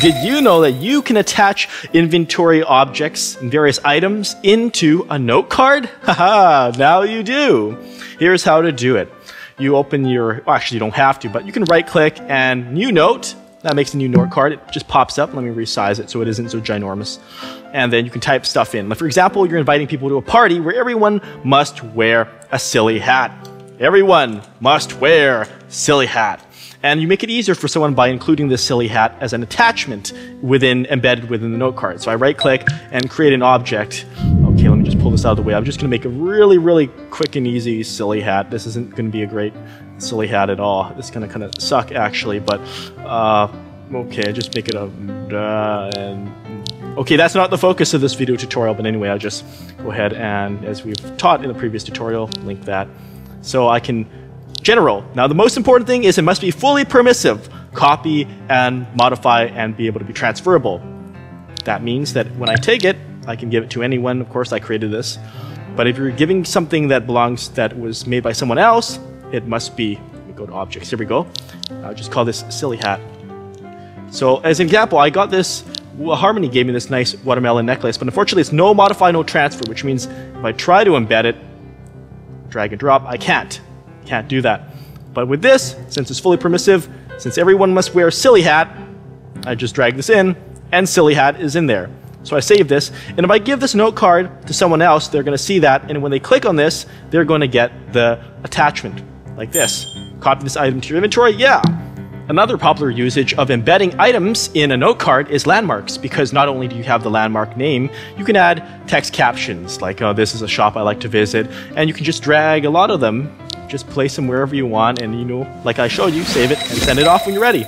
Did you know that you can attach inventory objects and various items into a note card? Haha, now you do. Here's how to do it. You open your, well, actually you don't have to, but you can right click and new note. That makes a new note card. It just pops up. Let me resize it so it isn't so ginormous. And then you can type stuff in. Like for example, you're inviting people to a party where everyone must wear a silly hat. Everyone must wear silly hat. And you make it easier for someone by including this silly hat as an attachment within embedded within the note card. So I right click and create an object. Okay, let me just pull this out of the way. I'm just going to make a really, really quick and easy silly hat. This isn't going to be a great silly hat at all. This is going to kind of suck actually, but uh, okay, I just make it a uh, and okay. That's not the focus of this video tutorial, but anyway, I'll just go ahead and as we've taught in the previous tutorial, link that. So I can General. Now, the most important thing is it must be fully permissive, copy and modify and be able to be transferable. That means that when I take it, I can give it to anyone. Of course, I created this. But if you're giving something that belongs, that was made by someone else, it must be, let me go to objects, here we go. I'll just call this silly hat. So as an example, I got this, Harmony gave me this nice watermelon necklace, but unfortunately it's no modify, no transfer, which means if I try to embed it, drag and drop, I can't. Can't do that. But with this, since it's fully permissive, since everyone must wear silly hat, I just drag this in, and silly hat is in there. So I save this, and if I give this note card to someone else, they're going to see that, and when they click on this, they're going to get the attachment, like this. Copy this item to your inventory? Yeah. Another popular usage of embedding items in a note card is landmarks, because not only do you have the landmark name, you can add text captions, like, oh, this is a shop I like to visit, and you can just drag a lot of them just place them wherever you want and you know like I showed you save it and send it off when you're ready